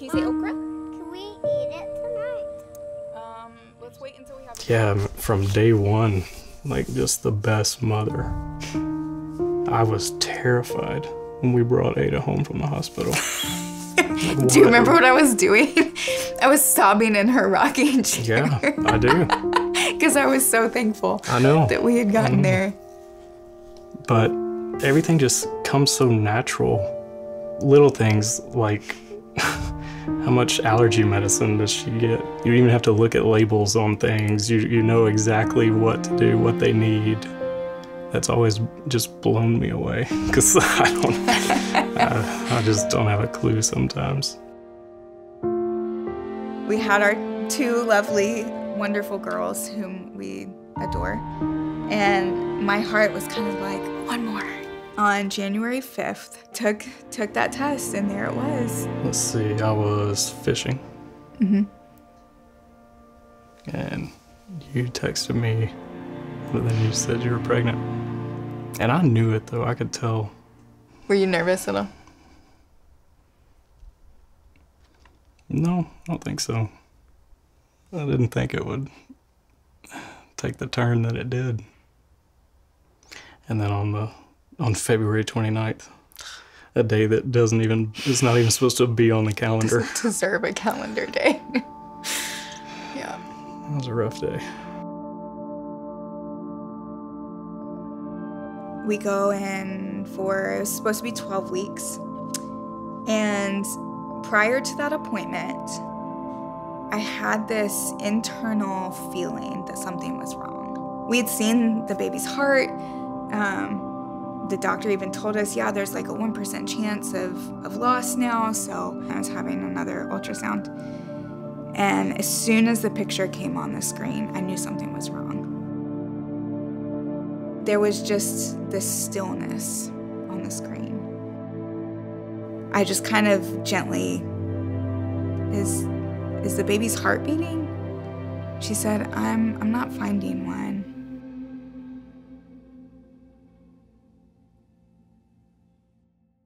Can you say okra? Can we eat it tonight? Um, let's wait until we have. Yeah, from day one, like just the best mother. I was terrified when we brought Ada home from the hospital. Like, Do you remember what I was doing? I was sobbing in her rocking chair. Yeah, I do. Because I was so thankful I know. that we had gotten Mm. there. But everything just comes so natural. Little things like how much allergy medicine does she get? You even have to look at labels on things. You, you know exactly what to do, what they need. That's always just blown me away because I don't, I, I just don't have a clue sometimes. We had our two lovely, wonderful girls whom we adore. And my heart was kind of like, one more. On January 5th, took took that test and there it was. Let's see, I was fishing. Mhm. And you texted me, but then you said you were pregnant. And I knew it though, I could tell. Were you nervous at all? No, I don't think so. I didn't think it would take the turn that it did. And then on the on February 29th, a day that doesn't even is not even supposed to be on the calendar. Doesn't deserve a calendar day. yeah. That was a rough day. we go in for it was supposed to be 12 weeks and prior to that appointment i had this internal feeling that something was wrong we had seen the baby's heart um, the doctor even told us yeah there's like a 1% chance of, of loss now so i was having another ultrasound and as soon as the picture came on the screen i knew something was wrong there was just this stillness on the screen. I just kind of gently, is is the baby's heart beating? She said, I'm I'm not finding one.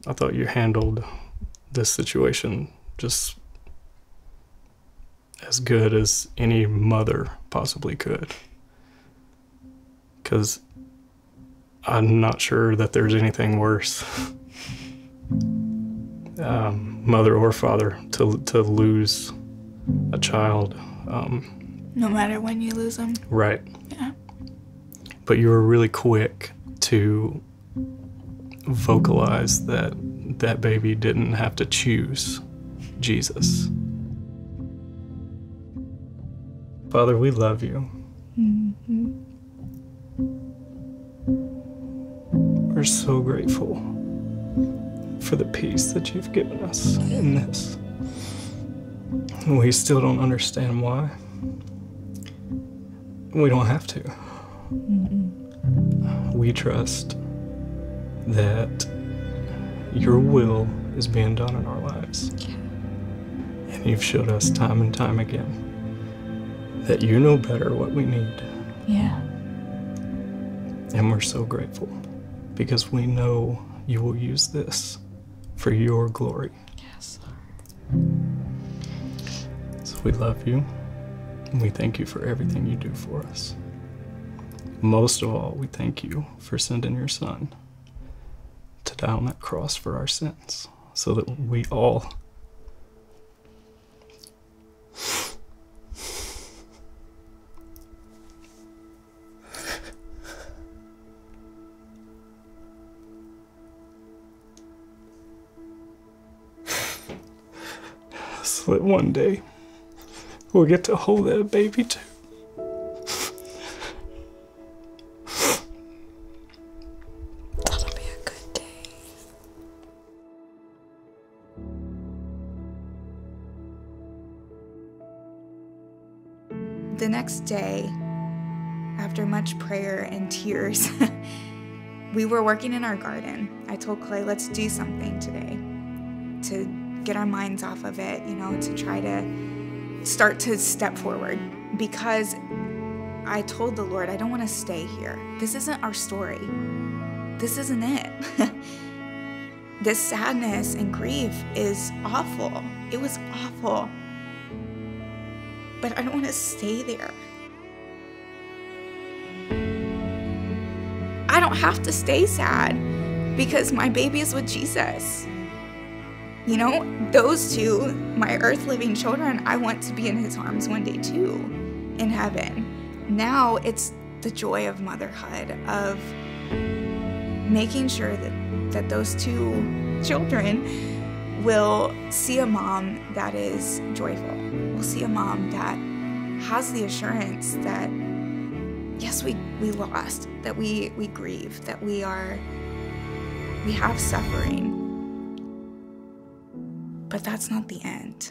I thought you handled this situation just as good as any mother possibly could. Because I'm not sure that there's anything worse, um, mother or father, to, to lose a child. Um, No matter when you lose them. right. Yeah. But you were really quick to vocalize that that baby didn't have to choose Jesus. Father, we love you. Mm-hmm. We're so grateful for the peace that you've given us in this. We still don't understand why. We don't have to. We trust that your will is being done in our lives. And you've showed us time and time again that you know better what we need. Yeah. And we're so grateful because we know you will use this for your glory. Yes. So we love you and we thank you for everything you do for us. Most of all, we thank you for sending your son die on that cross for our sins so that we all so that one day we'll get to hold that baby too. The next day, after much prayer and tears, we were working in our garden. I told Clay, let's do something today to get our minds off of it, you know, to try to start to step forward. Because I told the Lord, I don't want to stay here. This isn't our story. This isn't it. this sadness and grief is awful. It was awful. But I don't want to stay there. I don't have to stay sad because my baby is with Jesus. You know, those two, my earth living children, I want to be in his arms one day too in heaven. Now it's the joy of motherhood, of making sure that, that those two children will see a mom that is joyful, see a mom that has the assurance that yes, we, we lost, that we, we grieve, that we are, we have suffering. But that's not the end.